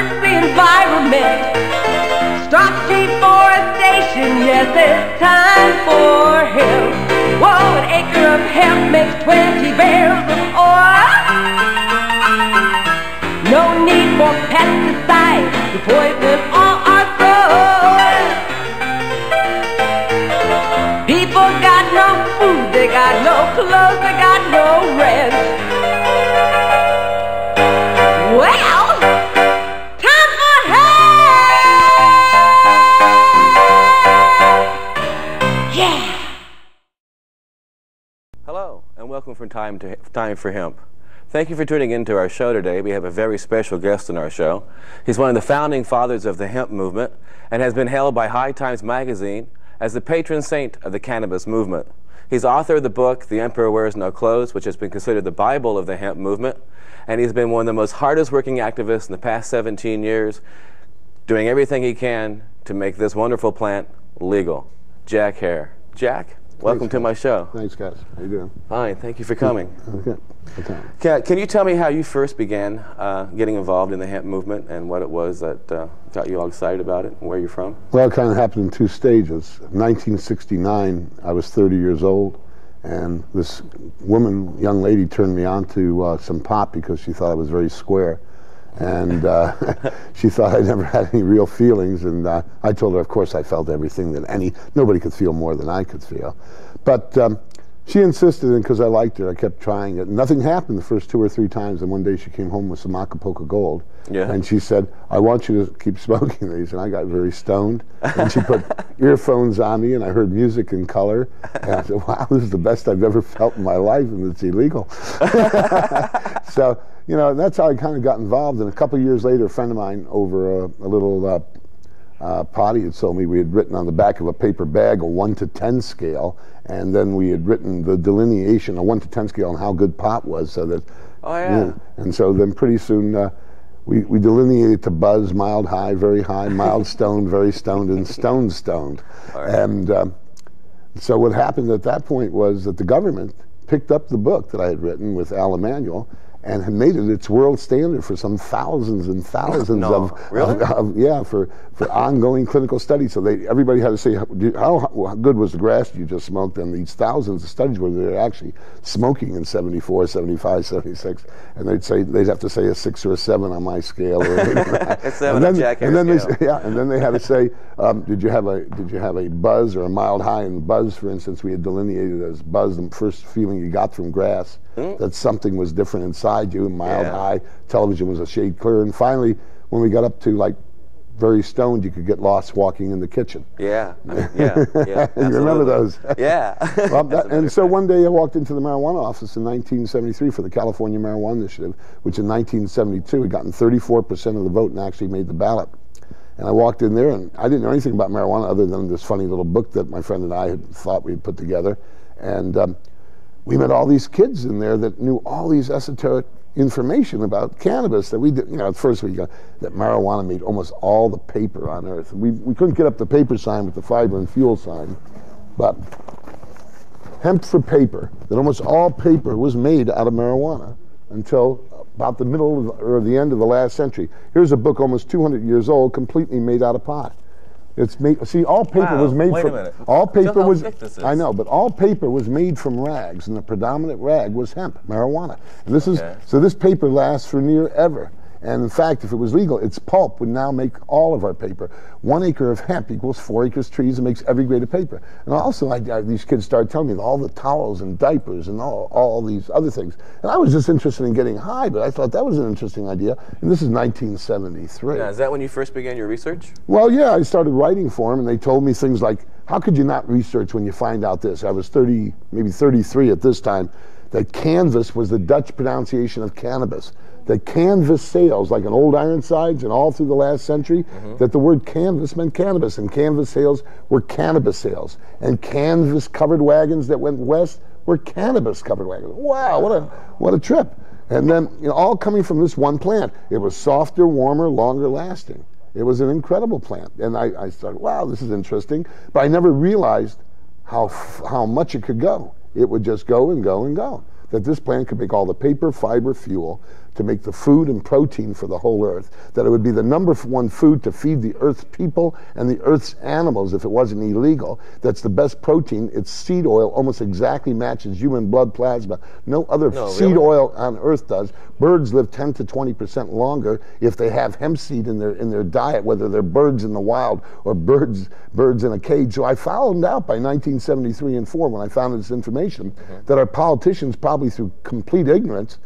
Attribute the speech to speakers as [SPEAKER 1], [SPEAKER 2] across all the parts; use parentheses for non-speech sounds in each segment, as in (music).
[SPEAKER 1] hurts the environment. Stop deforestation, yes, it's time for him. Whoa, an acre of hemp makes 20 barrels of oil. No need for pesticides to poison Time
[SPEAKER 2] to Time for Hemp. Thank you for tuning in to our show today. We have a very special guest on our show. He's one of the founding fathers of the hemp movement and has been hailed by High Times magazine as the patron saint of the cannabis movement. He's author of the book The Emperor Wears No Clothes, which has been considered the Bible of the hemp movement, and he's been one of the most hardest working activists in the past 17 years, doing everything he can to make this wonderful plant legal. Jack Herer. Jack, welcome
[SPEAKER 3] Thanks,
[SPEAKER 2] to my show.
[SPEAKER 3] Thanks, guys. How you doing?
[SPEAKER 2] Fine, thank you for coming.
[SPEAKER 3] Okay. Okay.
[SPEAKER 2] Can, can you tell me how you first began uh, getting involved in the hemp movement and what it was that uh, got you all excited about it and where you're from?
[SPEAKER 3] Well, it kind of happened in two stages. 1969, I was 30 years old, and this woman, young lady, turned me on to uh, some pot because she thought I was very square. And uh, (laughs) she thought I never had any real feelings, and uh, I told her, of course, I felt everything that any nobody could feel more than I could feel. But um, she insisted, and because I liked her, I kept trying it. Nothing happened the first two or three times, and one day she came home with some Acapulco Gold,
[SPEAKER 2] Yeah.
[SPEAKER 3] and she said, "I want you to keep smoking these." And I got very stoned, and she put (laughs) earphones on me, and I heard music in color, and I said, "Wow, this is the best I've ever felt in my life, and it's illegal." (laughs) (laughs) so you know, that's how I kind of got involved. And a couple of years later, a friend of mine over a, a little uh, uh, potty had told me we had written on the back of a paper bag a 1 to 10 scale, and then we had written the delineation, a 1 to 10 scale on how good pot was, so that.
[SPEAKER 2] Oh, yeah.
[SPEAKER 3] And so then pretty soon uh, we, we delineated to buzz, mild high, very high, mild (laughs) stoned, very stoned, and stone stoned. And um, so what happened at that point was that the government picked up the book that I had written with Al Emanuel and had made it its world standard for some thousands and thousands
[SPEAKER 2] No,
[SPEAKER 3] of,
[SPEAKER 2] really?
[SPEAKER 3] of- of- yeah for, for ongoing clinical studies. So they everybody had to say how, how, good was the grass you just smoked, and these thousands of studies where they're actually smoking in 74, 75, 76, and they'd say they'd have to say a six or a seven on my scale. Or
[SPEAKER 2] A (laughs) seven
[SPEAKER 3] and then, and then they yeah, and then they had to say, um, did you have a did you have a buzz or a mild high? And buzz, for instance, we had delineated as buzz, the first feeling you got from grass, that something was different inside you. And mild.
[SPEAKER 2] Yeah.
[SPEAKER 3] high, television was a shade clearer. And finally, when we got up to like very stoned, you could get lost walking in the kitchen.
[SPEAKER 2] Yeah, (laughs) I mean, yeah, yeah.
[SPEAKER 3] You remember those? (laughs)
[SPEAKER 2] Yeah. (laughs)
[SPEAKER 3] Well, that,
[SPEAKER 2] As a matter
[SPEAKER 3] and so
[SPEAKER 2] fact.
[SPEAKER 3] one day I walked into the marijuana office in 1973 for the California Marijuana Initiative, which in 1972 had gotten 34% of the vote and actually made the ballot. And I walked in there and I didn't know anything about marijuana other than this funny little book that my friend and I had thought we'd put together. And um, we met all these kids in there that knew all these esoteric information about cannabis that we did. You know, at first we got that marijuana made almost all the paper on earth. We, we couldn't get up the paper sign with the fiber and fuel sign, but hemp for paper, that almost all paper was made out of marijuana until about the middle or the end of the last century. Here's a book almost 200 years old, completely made out of pot. It's made. See, all paper
[SPEAKER 2] Wow,
[SPEAKER 3] was made
[SPEAKER 2] wait a
[SPEAKER 3] from.
[SPEAKER 2] minute.
[SPEAKER 3] All paper was. I know, but all paper was made from rags, and the predominant rag was hemp, marijuana. And this
[SPEAKER 2] Okay.
[SPEAKER 3] is so. This paper lasts for near ever. And in fact, if it was legal, its pulp would now make all of our paper. One acre of hemp equals four acres trees and makes every grade of paper. And also, I, I- these kids started telling me all the towels and diapers and all, all these other things. And I was just interested in getting high, but I thought that was an interesting idea. And this is 1973.
[SPEAKER 2] Now, is that when you first began your research?
[SPEAKER 3] Well, yeah, I started writing for them, and they told me things like, "How could you not research when you find out this?" I was 30, maybe 33 at this time. That canvas was the Dutch pronunciation of cannabis. That canvas sails, like in old Ironsides and all through the last century, mm-hmm. that the word canvas meant cannabis, and canvas sails were cannabis sails, and canvas covered wagons that went west were cannabis covered wagons. Wow, what a what a trip! And then, you know, all coming from this one plant. It was softer, warmer, longer lasting. It was an incredible plant. And I, I started, wow, this is interesting. But I never realized how, f- how much it could go. It would just go and go and go. That this plant could make all the paper, fiber, fuel to make the food and protein for the whole earth, that it would be the number one food to feed the earth's people and the earth's animals if it wasn't illegal. That's the best protein. Its seed oil almost exactly matches human blood plasma. No other
[SPEAKER 2] No,
[SPEAKER 3] seed
[SPEAKER 2] really?
[SPEAKER 3] oil on earth does. Birds live 10 to 20 percent longer if they have hemp seed in their in their diet, whether they're birds in the wild or birds birds in a cage. So I found out by 1973 and 4 when I found this information mm-hmm. that our politicians, probably through complete ignorance,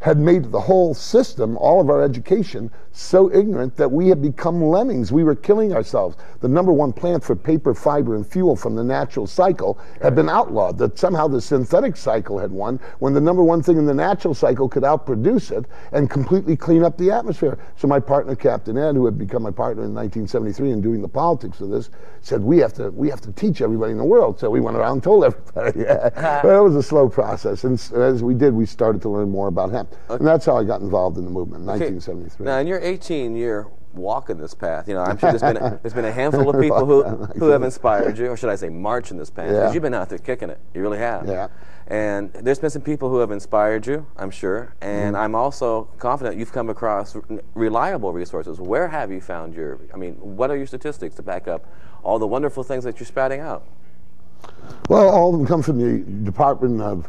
[SPEAKER 3] had made the whole system, all of our education, so ignorant that we had become lemmings. We were killing ourselves. The number one plant for paper, fiber, and fuel from the natural cycle had been outlawed. That somehow the synthetic cycle had won, when the number one thing in the natural cycle could outproduce it and completely clean up the atmosphere. So my partner, Captain Ed, who had become my partner in 1973 in doing the politics of this, said we have to we have to teach everybody in the world. So we went around and told everybody. (laughs) Yeah. but it was a slow process, and as we did, we started to learn more about hemp, and that's how I got involved in the movement in
[SPEAKER 2] Okay.
[SPEAKER 3] 1973.
[SPEAKER 2] Now, in your 18-year walk in this path, you know, I'm sure there's been a, (laughs) there's been a handful of people (laughs) who who have inspired you, or should I say, march in this path? Because
[SPEAKER 3] Yeah.
[SPEAKER 2] you've been out there kicking it. You really have.
[SPEAKER 3] Yeah.
[SPEAKER 2] And there's been some people who have inspired you, I'm sure. And
[SPEAKER 3] Mm-hmm.
[SPEAKER 2] I'm also confident you've come across reliable resources. Where have you found your? I mean, what are your statistics to back up all the wonderful things that you're spouting out?
[SPEAKER 3] Well, all of them come from the Department of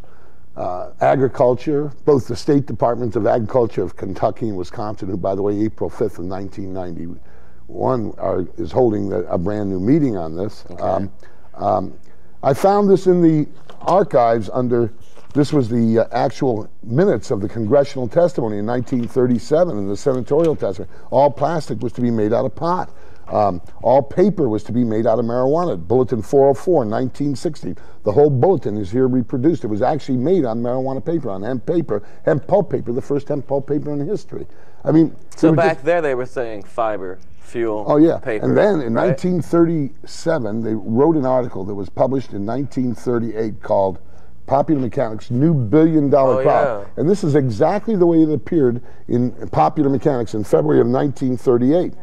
[SPEAKER 3] uh, Agriculture, both the State Departments of Agriculture of Kentucky and Wisconsin, who, by the way, April 5th of 1991 are, is holding the, a brand new meeting on this. Um, um, I found this in the archives under, this was the uh, actual minutes of the congressional testimony in 1937 in the senatorial testimony. All plastic was to be made out of pot. Um, all paper was to be made out of marijuana. Bulletin 404, 1960. The whole bulletin is here reproduced. It was actually made on marijuana paper, on hemp paper, hemp pulp paper, the first hemp pulp paper in history. I mean,
[SPEAKER 2] So back there, they were saying fiber, fuel,
[SPEAKER 3] Oh yeah,
[SPEAKER 2] paper.
[SPEAKER 3] and then in
[SPEAKER 2] right?
[SPEAKER 3] 1937 they wrote an article that was published in 1938 called "Popular Mechanics' New Billion Dollar
[SPEAKER 2] Oh,
[SPEAKER 3] Crop,"
[SPEAKER 2] yeah.
[SPEAKER 3] and this is exactly the way it appeared in Popular Mechanics in February of 1938.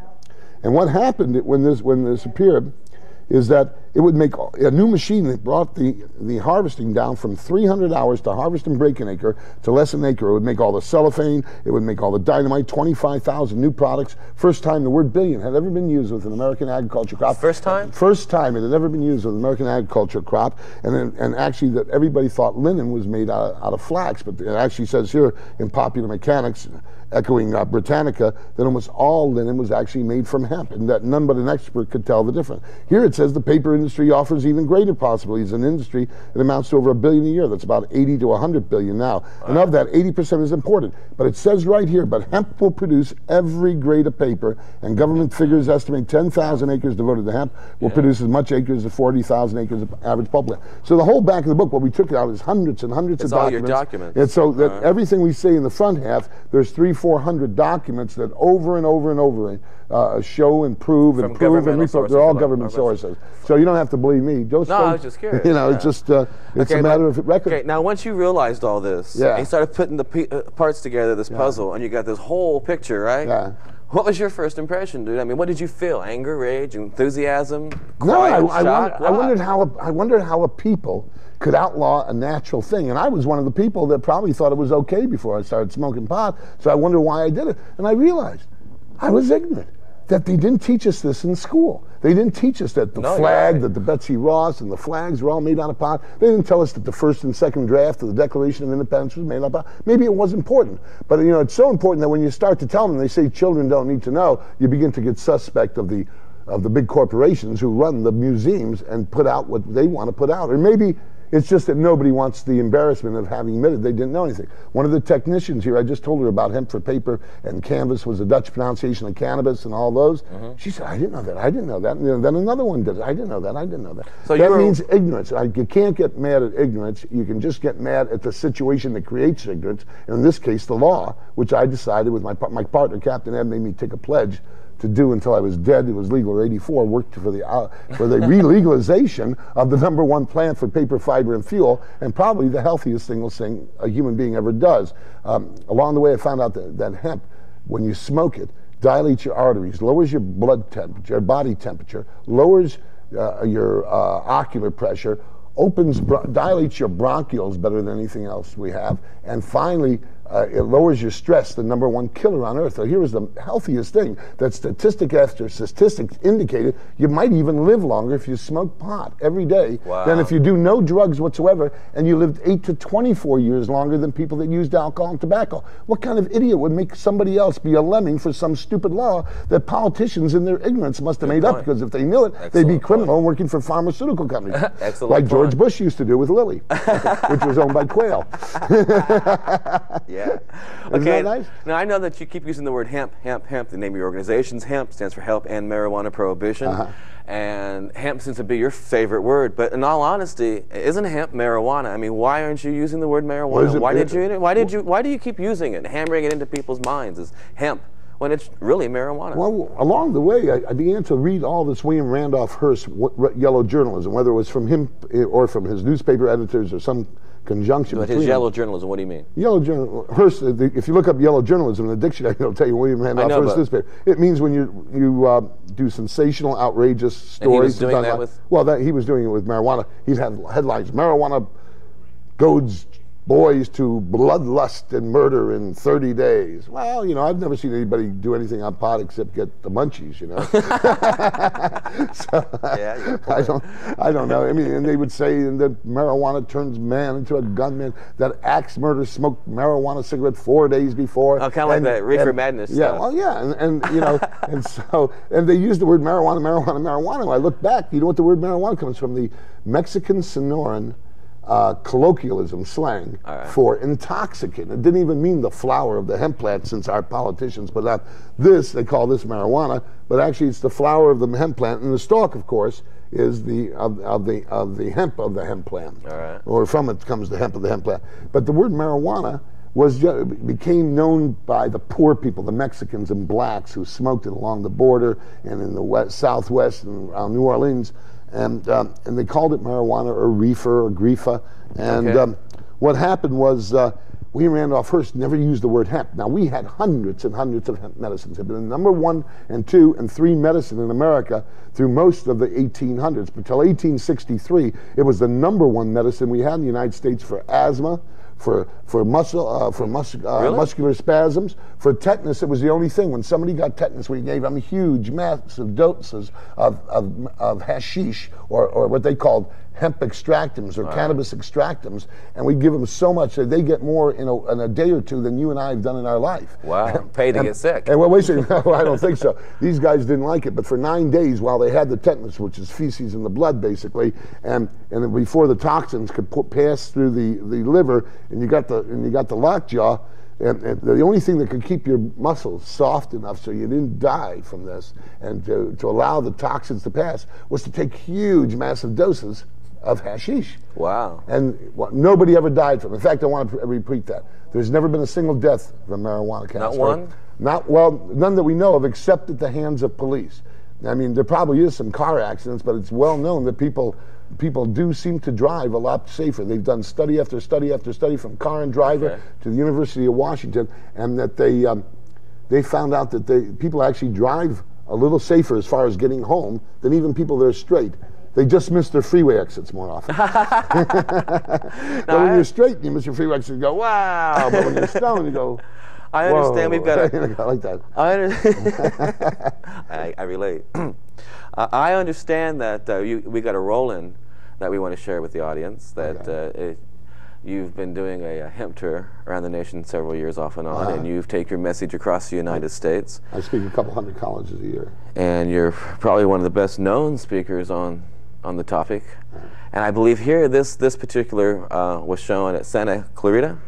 [SPEAKER 3] And what happened when this when this appeared is that it would make a new machine that brought the, the harvesting down from 300 hours to harvest and break an acre to less than an acre. It would make all the cellophane, it would make all the dynamite, 25,000 new products. First time the word billion had ever been used with an American agriculture crop.
[SPEAKER 2] First time?
[SPEAKER 3] First time it had ever been used with an American agriculture crop. And, then, and actually, that everybody thought linen was made out of, out of flax, but it actually says here in Popular Mechanics, echoing uh, Britannica, that almost all linen was actually made from hemp, and that none but an expert could tell the difference. Here it says the paper industry offers even greater possibilities. An industry that amounts to over a billion a year. That's about 80 to 100 billion now. And of that, 80% is imported. But it says right here, but hemp will produce every grade of paper, and government figures estimate 10,000 acres devoted to hemp will produce as much acres as 40,000 acres of average pulp. So the whole back of the book, what we took out is hundreds and hundreds
[SPEAKER 2] It's
[SPEAKER 3] of
[SPEAKER 2] all your
[SPEAKER 3] documents.
[SPEAKER 2] documents.
[SPEAKER 3] And so that everything we say in the front half, there's three, four hundred documents that over and over and over uh, show and prove
[SPEAKER 2] From
[SPEAKER 3] and prove and report. They're all government sources. So you don't have to believe me. Just
[SPEAKER 2] No, I was just curious, (laughs)
[SPEAKER 3] You know,
[SPEAKER 2] yeah.
[SPEAKER 3] it's just uh, it's
[SPEAKER 2] Okay,
[SPEAKER 3] a matter
[SPEAKER 2] but-
[SPEAKER 3] of record.
[SPEAKER 2] Okay, now once you realized all this,
[SPEAKER 3] Yeah.
[SPEAKER 2] and you started putting the pe- uh, parts together, this puzzle, and you got this whole picture, right?
[SPEAKER 3] Yeah.
[SPEAKER 2] What was your first impression, dude? I mean, what did you feel? Anger, rage, enthusiasm,
[SPEAKER 3] No, I, I,
[SPEAKER 2] shock?
[SPEAKER 3] wondered, I wondered how a, I wondered how a people could outlaw a natural thing, and I was one of the people that probably thought it was okay before I started smoking pot. So I wondered why I did it, and I realized I was ignorant that they didn't teach us this in school. They didn't teach us that the
[SPEAKER 2] No,
[SPEAKER 3] flag,
[SPEAKER 2] right.
[SPEAKER 3] that the Betsy Ross and the flags were all made out of pot. They didn't tell us that the first and second draft of the Declaration of Independence was made out of pot. Maybe it was important, but you know it's so important that when you start to tell them, they say children don't need to know. You begin to get suspect of the of the big corporations who run the museums and put out what they want to put out. Or maybe it's just that nobody wants the embarrassment of having admitted they didn't know anything. One of the technicians here, I just told her about hemp for paper and canvas was a Dutch pronunciation of cannabis and all those.
[SPEAKER 2] Mm-hmm.
[SPEAKER 3] She said, I didn't know that. I didn't know that. And then another one did it. I didn't know that. I didn't know that.
[SPEAKER 2] So
[SPEAKER 3] that means ignorance. I, you can't get mad at ignorance. You can just get mad at the situation that creates ignorance. And in this case, the law, which I decided with my, my partner, Captain Ed, made me take a pledge to do until I was dead. It was legal at 84. Worked for the uh, for the relegalization of the number one plant for paper, fiber, and fuel, and probably the healthiest single thing a human being ever does. Um, along the way, I found out that, that hemp, when you smoke it, dilates your arteries, lowers your blood temperature, body temperature, lowers uh, your uh, ocular pressure, opens, dilates your bronchioles better than anything else we have, and finally uh, it lowers your stress, the number one killer on earth. So here is the healthiest thing that statistic after statistics indicated you might even live longer if you smoke pot every day
[SPEAKER 2] wow.
[SPEAKER 3] than if you do no drugs whatsoever and you lived 8 to 24 years longer than people that used alcohol and tobacco. What kind of idiot would make somebody else be a lemming for some stupid law that politicians in their ignorance must have Good made point. up because if they knew it, Excellent they'd be criminal and working for pharmaceutical companies. (laughs) Like
[SPEAKER 2] point.
[SPEAKER 3] George Bush used to do with Lilly, (laughs) which was owned by Quayle. (laughs)
[SPEAKER 2] Yeah. (laughs)
[SPEAKER 3] okay. Nice?
[SPEAKER 2] Now I know that you keep using the word hemp, hemp, hemp. The name of your organization's hemp stands for Help End Marijuana Prohibition, uh-huh. and hemp seems to be your favorite word. But in all honesty, isn't hemp marijuana? I mean, why aren't you using the word marijuana? Why did you? Why did you? Why do you keep using it, hammering it into people's minds as hemp? When it's really marijuana.
[SPEAKER 3] Well, along the way, I, I, began to read all this William Randolph Hearst yellow journalism, whether it was from him eh, or from his newspaper editors or some conjunction.
[SPEAKER 2] But his yellow journalism, what do you mean?
[SPEAKER 3] Yellow journalism. Hearst. If you look up yellow journalism in the dictionary, (laughs) it'll tell you William Randolph Hearst newspaper. It means when you you uh, do sensational, outrageous stories. He
[SPEAKER 2] doing that with.
[SPEAKER 3] Well, that, he was doing it with marijuana. He's had headlines: marijuana goads boys to bloodlust and murder in 30 days. Well, you know, I've never seen anybody do anything on pot except get the munchies, you know. (laughs) (laughs)
[SPEAKER 2] so, yeah, (laughs)
[SPEAKER 3] I don't, I don't know. I mean, and they would say that marijuana turns man into a gunman. That axe murder smoked marijuana cigarette four days before.
[SPEAKER 2] Oh, kind of like that reefer and, madness.
[SPEAKER 3] Yeah,
[SPEAKER 2] stuff.
[SPEAKER 3] well, yeah, and, and you know, and so, and they use the word marijuana, marijuana, marijuana. When I look back, you know what the word marijuana comes from? The Mexican Sonoran uh, colloquialism slang right. for intoxicant. It didn't even mean the flower of the hemp plant, since our politicians put out this. They call this marijuana, but actually it's the flower of the hemp plant, and the stalk, of course, is the of, of the of the hemp of the hemp plant, or from it comes the hemp of the hemp plant. But the word marijuana was just, became known by the poor people, the Mexicans and blacks who smoked it along the border and in the west, southwest and around New Orleans and um, and they called it marijuana or reefer or grifa. And okay. um, what happened was uh, William Randolph Hearst never used the word hemp. Now we had hundreds and hundreds of hemp medicines. Had been the number one and two and three medicine in America through most of the 1800s. But until 1863, it was the number one medicine we had in the United States for asthma, for for muscle uh, for mus- uh, really? muscular spasms. For tetanus, it was the only thing. When somebody got tetanus, we gave them huge, massive doses of, of, of hashish or, or what they called hemp extractums or cannabis extractums, and we give them so much that they get more in a, in a, day or two than you and I have done in our life.
[SPEAKER 2] Wow, (laughs) pay to
[SPEAKER 3] and,
[SPEAKER 2] get sick.
[SPEAKER 3] And well, wait a second, (laughs) no, I don't think so. These guys didn't like it, but for nine days while they had the tetanus, which is feces in the blood basically, and and before the toxins could put, pass through the, the liver, and you got the and you got the lockjaw, and, and, the only thing that could keep your muscles soft enough so you didn't die from this and to, to allow the toxins to pass was to take huge, massive doses of hashish.
[SPEAKER 2] Wow.
[SPEAKER 3] And well, nobody ever died from it. In fact, I want to repeat that. There's never been a single death from marijuana.
[SPEAKER 2] Not one?
[SPEAKER 3] Not, well, none that we know of except at the hands of police. I mean, there probably is some car accidents, but it's well known that people people do seem to drive a lot safer. They've done study after study after study from car and driver okay. to the University of Washington, and that they um, they found out that they people actually drive a little safer as far as getting home than even people that are straight. They just miss their freeway exits more often. (laughs) (laughs) but when you're straight, you miss your freeway exits. You go, wow. But when you're (laughs) stoned, you go.
[SPEAKER 2] I understand. Whoa. We've got
[SPEAKER 3] a. I like that.
[SPEAKER 2] I, I, I relate. (clears throat) uh, I understand that uh, you, we got a roll in that we want to share with the audience. That okay. uh, it, you've been doing a, a, hemp tour around the nation several years off and on, -huh. and you've taken your message across the United States.
[SPEAKER 3] I speak a couple hundred colleges a year.
[SPEAKER 2] And you're probably one of the best known speakers on on the topic. And I believe here this this particular uh, was shown at Santa Clarita.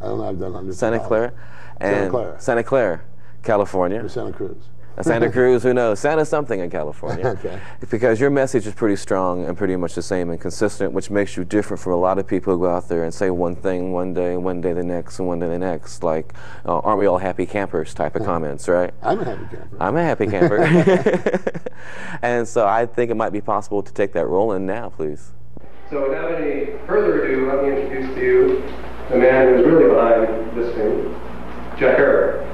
[SPEAKER 3] I don't know. I've done.
[SPEAKER 2] Santa Clara, and
[SPEAKER 3] Santa Clara,
[SPEAKER 2] Santa Clara, California.
[SPEAKER 3] Or Santa Cruz.
[SPEAKER 2] Santa (laughs) Cruz, who knows? Santa something in California. (laughs)
[SPEAKER 3] okay.
[SPEAKER 2] Because your message is pretty strong and pretty much the same and consistent, which makes you different from a lot of people who go out there and say one thing one day, and one day the next, and one day the next. Like, uh, aren't we all happy campers type of (laughs) comments, right?
[SPEAKER 3] I'm a happy camper.
[SPEAKER 2] I'm a happy camper. and so I think it might be possible to take that role in now, please.
[SPEAKER 4] So without any further ado, let me introduce to you the man who's really behind this thing, Jack Herer.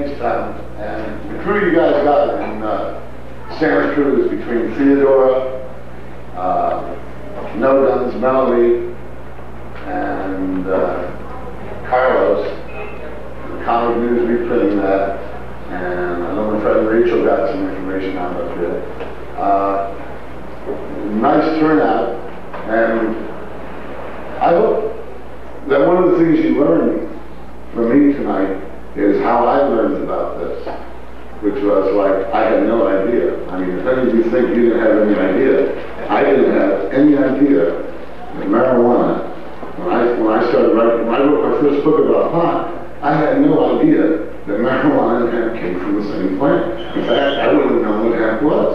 [SPEAKER 3] And the crew you guys got in uh, Santa Cruz between Theodora, uh, No Guns, Melody, and uh, Carlos, the comic news reprinting that, and I know my friend Rachel got some information out of it. Uh, nice turnout, and I hope that one of the things you learned from me tonight is how I learned about this, which was like, I had no idea. I mean, if any of you think you didn't have any idea, I didn't have any idea that marijuana, when I, when I started writing, when I wrote my first book about pot, I had no idea that marijuana and hemp came from the same plant. In fact, I wouldn't have known what hemp was.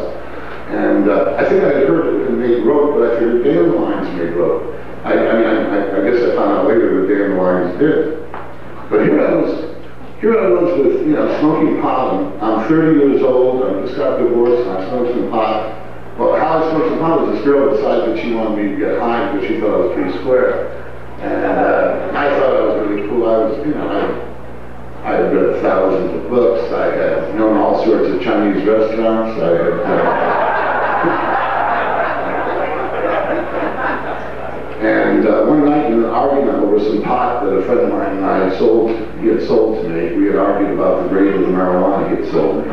[SPEAKER 3] And uh, I think I had heard it made rope, but I figured dandelions made rope. I, I mean, I, I, guess I found out later that dandelions did. But here I was, here I was with, you know, smoking pot. I'm 30 years old. I just got divorced. And I smoked some pot. Well, how I smoked some pot was this girl decided that she wanted me to get high because she thought I was pretty square. And uh, I thought I was really cool. I was, you know, I, I had read thousands of books. I had known all sorts of Chinese restaurants. I had. Uh, (laughs) And uh, one night in an argument over some pot that a friend of mine and I had sold, he had sold to me, we had argued about the grade of the marijuana he had sold me.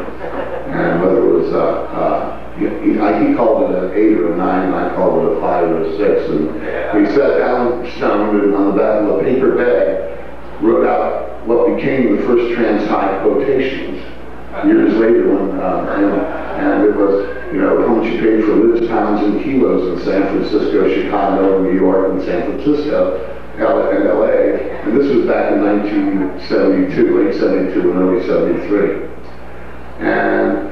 [SPEAKER 3] And whether it was, uh, uh, he, he, he, called it an eight or a nine, and I called it a five or a six. And we sat down, stoned, and on the back of a paper bag, wrote out what became the first trans high quotations years later when, uh, and, and it was, you know, how much you paid for litres, pounds, and kilos in San Francisco, Chicago, New York, and San Francisco, and LA. And this was back in 1972, late 72 and early 73. And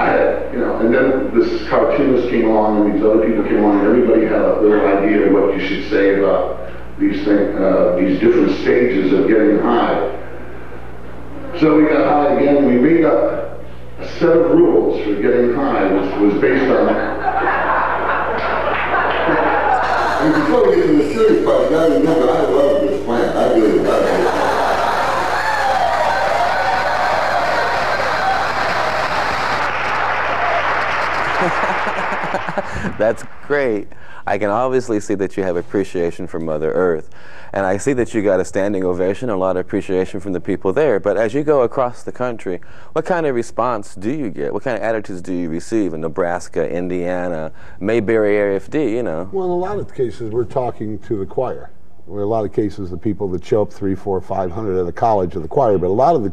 [SPEAKER 3] I had, you know, and then this cartoonist came along and these other people came along and everybody had a little idea of what you should say about these things, uh, these different stages of getting high. So we got high again, we made up a set of rules for getting high was, was based on (laughs) and before we get to the serious part, you gotta remember, I love this plant. I really love it. (laughs)
[SPEAKER 2] That's great. I can obviously see that you have appreciation for Mother Earth. And I see that you got a standing ovation, a lot of appreciation from the people there. But as you go across the country, what kind of response do you get? What kind of attitudes do you receive in Nebraska, Indiana, Mayberry area, FD, you know?
[SPEAKER 3] Well, in a lot of cases, we're talking to the choir. In a lot of cases, the people that show up three, four, five hundred at the college of the choir, but a lot of the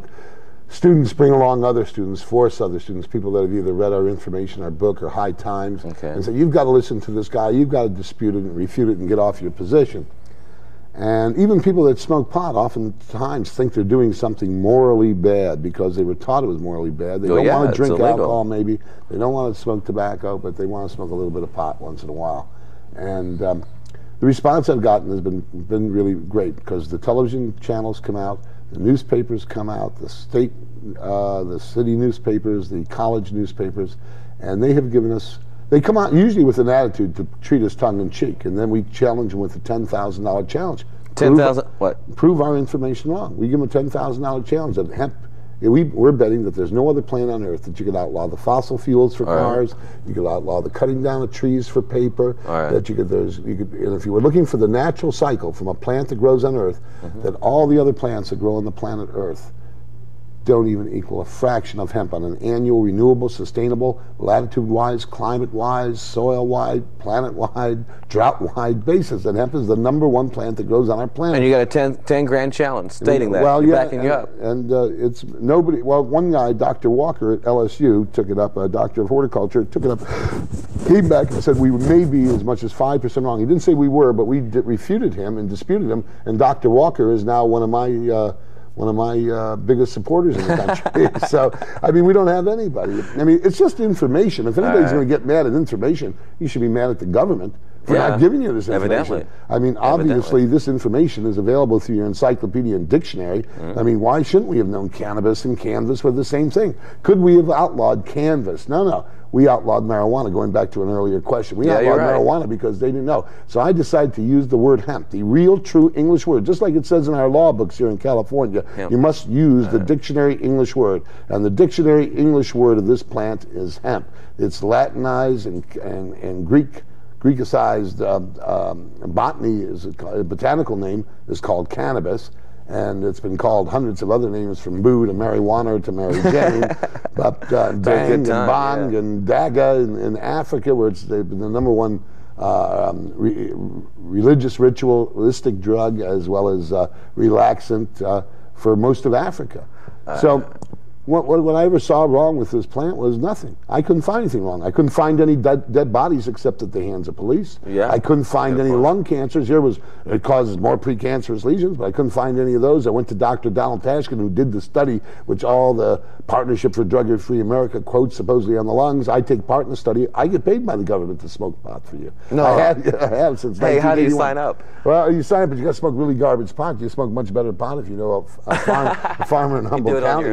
[SPEAKER 3] students bring along other students, force other students, people that have either read our information, our book, or High Times, okay. and say, you've got to listen to this guy, you've got to dispute it and refute it and get off your position. And even people that smoke pot oftentimes think they're doing something morally bad because they were taught it was morally bad. They oh, don't yeah, want to drink alcohol, maybe. They don't want to smoke tobacco, but they want to smoke a little bit of pot once in a while. And um, the response I've gotten has been, been really great because the television channels come out, the newspapers come out, the state, uh, the city newspapers, the college newspapers, and they have given us. They come out usually with an attitude to treat us tongue in cheek, and then we challenge them with a ten thousand dollar challenge.
[SPEAKER 2] Ten thousand what?
[SPEAKER 3] Prove our information wrong. We give them a ten thousand dollar challenge that hemp we, are betting that there's no other plant on earth that you could outlaw the fossil fuels for All cars, right. you could outlaw the cutting down of trees for paper. Right. That you could, there's, you could, and if you were looking for the natural cycle from a plant that grows on Earth, mm-hmm. that all the other plants that grow on the planet Earth don't even equal a fraction of hemp on an annual, renewable, sustainable, latitude-wise, climate-wise, soil-wide, planet-wide, drought-wide basis. And hemp is the number one plant that grows on our planet.
[SPEAKER 2] And you got a 10, 10 grand challenge stating that.
[SPEAKER 3] Well,
[SPEAKER 2] You're
[SPEAKER 3] yeah,
[SPEAKER 2] backing
[SPEAKER 3] and,
[SPEAKER 2] you up.
[SPEAKER 3] And uh, it's nobody. Well, one guy, Dr. Walker at LSU, took it up. A doctor of horticulture took it up. Came back and said we may be as much as five percent wrong. He didn't say we were, but we refuted him and disputed him. And Dr. Walker is now one of my. Uh, one of my uh, biggest supporters in the country. (laughs) so, I mean, we don't have anybody. I mean, it's just information. If anybody's right. going to get mad at information, you should be mad at the government for
[SPEAKER 2] Yeah.
[SPEAKER 3] not giving you this information.
[SPEAKER 2] Evidently.
[SPEAKER 3] I mean, obviously, this information is available through your encyclopedia and dictionary.
[SPEAKER 2] Mm-hmm.
[SPEAKER 3] I mean, why shouldn't we have known cannabis and canvas were the same thing? Could we have outlawed canvas? No, no. We outlawed marijuana, going back to an earlier question. We
[SPEAKER 2] Yeah,
[SPEAKER 3] outlawed
[SPEAKER 2] right.
[SPEAKER 3] marijuana because they didn't know. So I decided to use the word hemp, the real, true English word, just like it says in our law books here in California.
[SPEAKER 2] Hemp.
[SPEAKER 3] You must use the dictionary English word. And the dictionary English word of this plant is hemp. It's Latinized and, and, and Greek. Greekicized um, um, botany is a, a botanical name is called cannabis, and it's been called hundreds of other names from boo to marijuana to Mary (laughs) Jane, but uh, dang and
[SPEAKER 2] time,
[SPEAKER 3] bong
[SPEAKER 2] yeah.
[SPEAKER 3] and dagga in, in Africa, where it's the, the number one uh, um, re- religious ritualistic drug as well as uh, relaxant uh, for most of Africa. so. What, what, what I ever saw wrong with this plant was nothing. I couldn't find anything wrong. I couldn't find any dead, dead bodies except at the hands of police.
[SPEAKER 2] Yeah.
[SPEAKER 3] I couldn't find any
[SPEAKER 2] point.
[SPEAKER 3] lung cancers. Here was it causes more precancerous lesions, but I couldn't find any of those. I went to Dr. Donald Tashkin, who did the study, which all the Partnership for Drug Free America quotes supposedly on the lungs. I take part in the study. I get paid by the government to smoke pot for you.
[SPEAKER 2] No.
[SPEAKER 3] I have, (laughs) I have since
[SPEAKER 2] Hey, how do you sign up?
[SPEAKER 3] Well, you sign up, but you got to smoke really garbage pot. You smoke much better pot if you know a, a, farm, (laughs) a farmer in
[SPEAKER 2] Do
[SPEAKER 3] Humboldt County.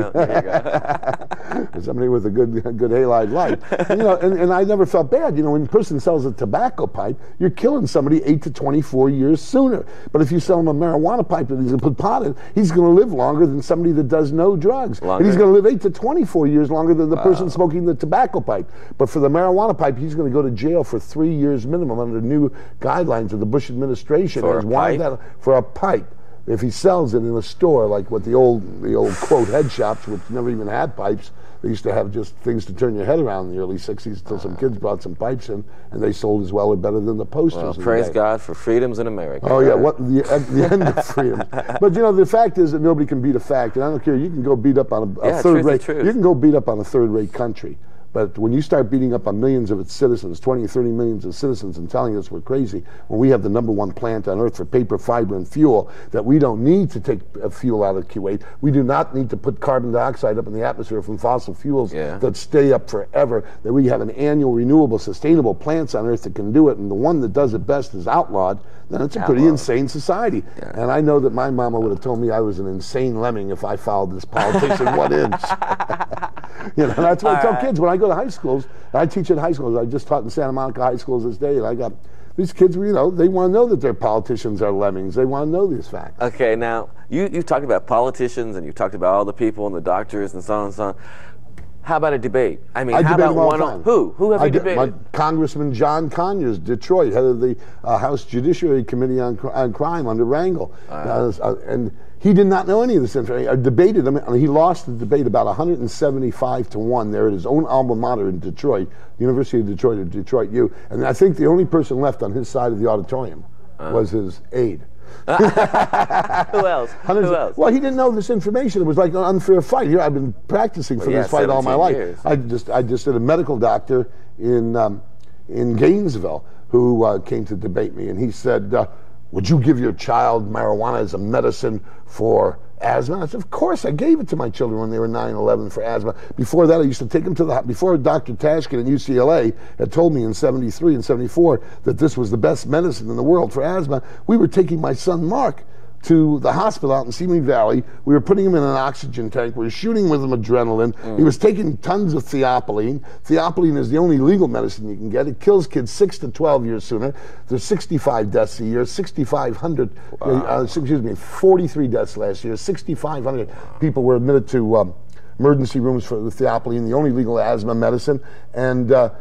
[SPEAKER 2] Your own. There you go.
[SPEAKER 3] somebody with a good good halide life. And, you know, and, and I never felt bad. You know, when a person sells a tobacco pipe, you're killing somebody eight to 24 years sooner. But if you sell him a marijuana pipe that he's to put pot in, he's going to live longer than somebody that does no drugs. And he's going to live eight to 24 years longer than the person smoking the tobacco pipe. But for the marijuana pipe, he's going to go to jail for three years minimum under new guidelines of the Bush administration.
[SPEAKER 2] For a
[SPEAKER 3] has
[SPEAKER 2] pipe?
[SPEAKER 3] that- for a pipe. If he sells it in a store, like what the old the old quote head shops, which never even had pipes, they used to have just things to turn your head around in the early '60s until some kids brought some pipes in, and they sold as well or better than the posters.
[SPEAKER 2] Well, praise. God for freedoms in America.
[SPEAKER 3] Oh yeah, what the, the end of freedom. (laughs) But you know, the fact is that nobody can beat a fact, and I don't care. You can go beat up on a, a
[SPEAKER 2] Yeah,
[SPEAKER 3] third rate. You can go beat up on a third rate country. But when you start beating up on millions of its citizens, 20, 30 millions of citizens, and telling us we're crazy, when we have the number one plant on earth for paper, fiber, and fuel, that we don't need to take uh, fuel out of Kuwait, we do not need to put carbon dioxide up in the atmosphere from fossil fuels
[SPEAKER 2] Yeah.
[SPEAKER 3] that stay up forever, that we have an annual renewable, sustainable plants on earth that can do it, and the one that does it best is outlawed, then it's a pretty insane society. And I know that my mama would have told me I was an insane lemming if I followed this politician one inch. (laughs) (laughs) you know, and that's what I tell kids when I go to high schools. I teach at high schools. I just taught in Santa Monica High Schools this day, and I got these kids. You know, they want to know that their politicians are lemmings. They want to know these facts.
[SPEAKER 2] Okay, now you you talked about politicians and you've talked about all the people and the doctors and so on and so on. How about a debate? I mean,
[SPEAKER 3] I
[SPEAKER 2] how about one on who? Who have
[SPEAKER 3] I
[SPEAKER 2] you
[SPEAKER 3] de-
[SPEAKER 2] debated?
[SPEAKER 3] My Congressman John Conyers, Detroit, head of the uh, House Judiciary Committee on, on Crime under Rangel. Uh, uh, and he did not know any of this information. I debated him, and he lost the debate about 175 to 1 there at his own alma mater in Detroit, University of Detroit, or Detroit U. And I think the only person left on his side of the auditorium
[SPEAKER 2] Uh.
[SPEAKER 3] was his aide. (laughs)
[SPEAKER 2] Who else? (laughs)
[SPEAKER 3] Hundreds
[SPEAKER 2] Who else?
[SPEAKER 3] Well, he didn't know this information. It was like an unfair fight. Here, I've been practicing for
[SPEAKER 2] Well, yeah,
[SPEAKER 3] this fight all my
[SPEAKER 2] 17
[SPEAKER 3] life.
[SPEAKER 2] years.
[SPEAKER 3] I just, I just did a medical doctor in um, in Gainesville who uh, came to debate me, and he said, uh, "Would you give your child marijuana as a medicine for?" Asthma. I said, of course, I gave it to my children when they were 9, 11 for asthma. Before that, I used to take them to the, before Dr. Tashkin at UCLA had told me in 73 and 74 that this was the best medicine in the world for asthma, we were taking my son Mark to the hospital out in Simi Valley. We were putting him in an oxygen tank. We were shooting with him adrenaline. He was taking tons of theophylline. Theophylline is the only legal medicine you can get. It kills kids six to 12 years sooner. There's 65 deaths a year, 6,500, uh, excuse me, 43 deaths last year. 6,500 people were admitted to um, emergency rooms for the the only legal asthma medicine. And uh,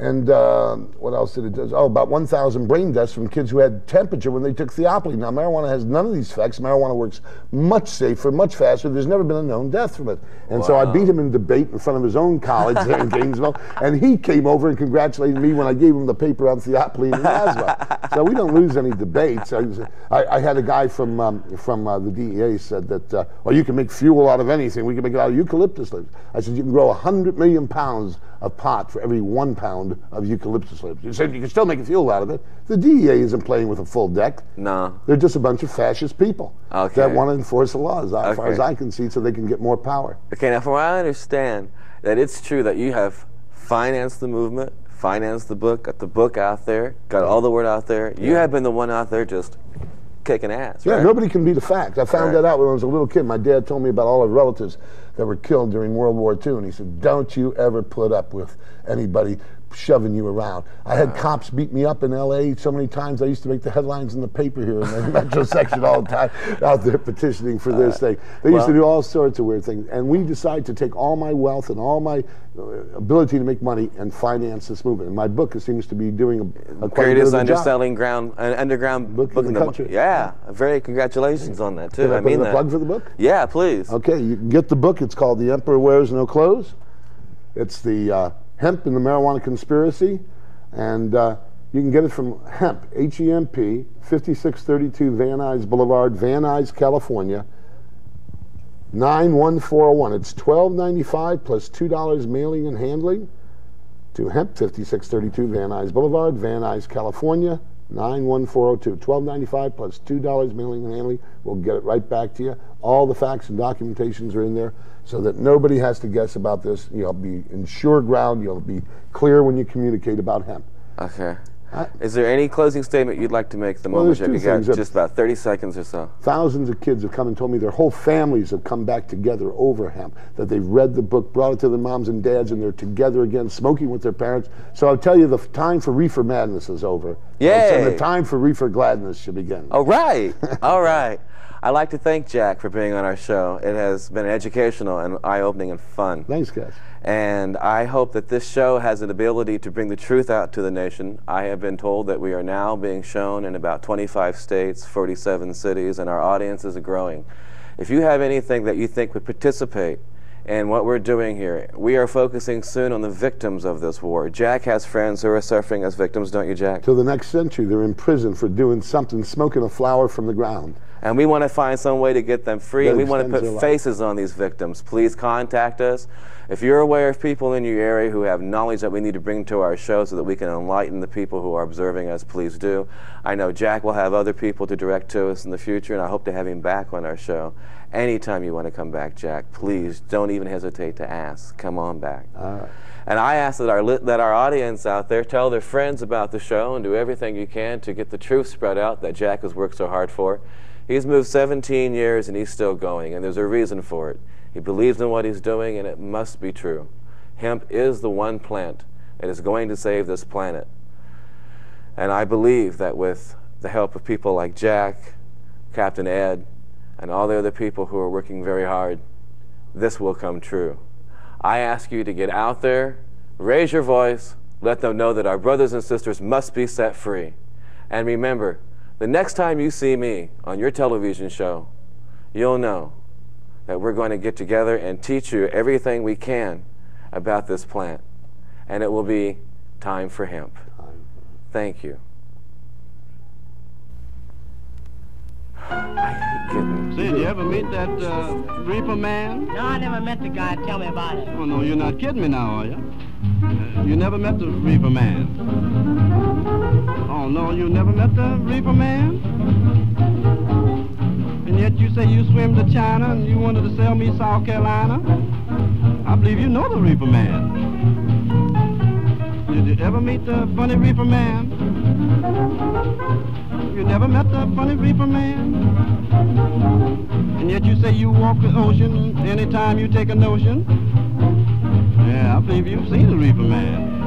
[SPEAKER 3] and uh, what else did it do? Oh, about 1,000 brain deaths from kids who had temperature when they took theophylline. Now, marijuana has none of these effects. Marijuana works much safer, much faster. There's never been a known death from it. And so I beat him in debate in front of his own college there in (laughs) Gainesville. And he came over and congratulated me when I gave him the paper on theophylline and asthma. (laughs) so we don't lose any debates. I, I, I had a guy from um, from uh, the DEA said that, uh, well, you can make fuel out of anything. We can make it out of eucalyptus leaves. I said, you can grow 100 million pounds of pot for every one pound of eucalyptus leaves. You said you can still make a fuel out of it. The DEA isn't playing with a full deck.
[SPEAKER 2] No.
[SPEAKER 3] They're just a bunch of fascist people
[SPEAKER 2] Okay.
[SPEAKER 3] that want to enforce the laws, as far as I can see, so they can get more power.
[SPEAKER 2] Okay, now from what I understand, that it's true that you have financed the movement, financed the book, got the book out there, got all the word out there. You have been the one out there just kicking ass.
[SPEAKER 3] Yeah,
[SPEAKER 2] right?
[SPEAKER 3] nobody can beat the fact. I found
[SPEAKER 2] Right.
[SPEAKER 3] that out when I was a little kid. My dad told me about all the relatives that were killed during World War II, and he said, "Don't you ever put up with anybody shoving you around." I had cops beat me up in L.A. so many times. I used to make the headlines in the paper here in the (laughs) metro section all the time, out there petitioning for this thing. They used to do all sorts of weird things, and we decided to take all my wealth and all my uh, ability to make money and finance this movement. And my book seems to be doing a, a
[SPEAKER 2] Greatest
[SPEAKER 3] good job.
[SPEAKER 2] underselling ground, uh, underground
[SPEAKER 3] Book in the country.
[SPEAKER 2] Yeah, very congratulations on that too.
[SPEAKER 3] Can I,
[SPEAKER 2] I mean that.
[SPEAKER 3] plug for the book?
[SPEAKER 2] Yeah, please.
[SPEAKER 3] Okay, you can get the book. It's called The Emperor Wears No Clothes. It's the uh, hemp in the marijuana conspiracy. And uh, you can get it from Hemp, H E M P, 5632 Van Nuys Boulevard, Van Nuys, California, 91401. It's $12.95 plus $2 mailing and handling to Hemp, 5632 Van Nuys Boulevard, Van Nuys, California, 91402. 1295 plus $2 mailing and handling. We'll get it right back to you. All the facts and documentations are in there so that nobody has to guess about this. You'll be in sure ground. You'll be clear when you communicate about hemp.
[SPEAKER 2] Okay.
[SPEAKER 3] I-
[SPEAKER 2] Is there any closing statement you'd like to make at the
[SPEAKER 3] Well,
[SPEAKER 2] moment? You got just about 30 seconds or so.
[SPEAKER 3] Thousands of kids have come and told me their whole families have come back together over hemp, that they've read the book, brought it to their moms and dads, and they're together again, smoking with their parents. So I'll tell you, the time for reefer madness is over. And
[SPEAKER 2] Yay.
[SPEAKER 3] the time for reefer gladness should begin.
[SPEAKER 2] All right. All right. (laughs) I'd like to thank Jack for being on our show. It has been educational and eye opening and fun.
[SPEAKER 3] Thanks, guys.
[SPEAKER 2] And I hope that this show has an ability to bring the truth out to the nation. I have been told that we are now being shown in about 25 states, 47 cities, and our audiences are growing. If you have anything that you think would participate in what we're doing here, we are focusing soon on the victims of this war. Jack has friends who are suffering as victims, don't you, Jack?
[SPEAKER 3] Till the next century, they're in prison for doing something, smoking a flower from the ground.
[SPEAKER 2] And we want to find some way to get them free. We want to put faces on these victims. Please contact us. If you're aware of people in your area who have knowledge that we need to bring to our show so that we can enlighten the people who are observing us, please do. I know Jack will have other people to direct to us in the future, and I hope to have him back on our show. Anytime you want to come back, Jack, please don't even hesitate to ask. Come on back.
[SPEAKER 3] Right.
[SPEAKER 2] And I ask that our, that our audience out there tell their friends about the show and do everything you can to get the truth spread out that Jack has worked so hard for. He's moved 17 years and he's still going, and there's a reason for it. He believes in what he's doing, and it must be true. Hemp is the one plant that is going to save this planet. And I believe that with the help of people like Jack, Captain Ed, and all the other people who are working very hard, this will come true. I ask you to get out there, raise your voice, let them know that our brothers and sisters must be set free. And remember, the next time you see me on your television show, you'll know that we're going to get together and teach you everything we can about this plant. And it will be time for hemp. Thank you. I hate getting
[SPEAKER 5] Say, did you ever meet that uh, reefer man?
[SPEAKER 6] No, I never met the guy. Tell me about it.
[SPEAKER 5] Oh, no, you're not kidding me now, are you? Uh, you never met the reefer man? Oh, no, you never met the reefer man? And yet you say you swim to China and you wanted to sell me South Carolina? I believe you know the reefer man. Did you ever meet the funny reefer man? You never met the funny reefer man? And yet you say you walk the ocean anytime you take a notion? Yeah, I believe you've seen the reefer man.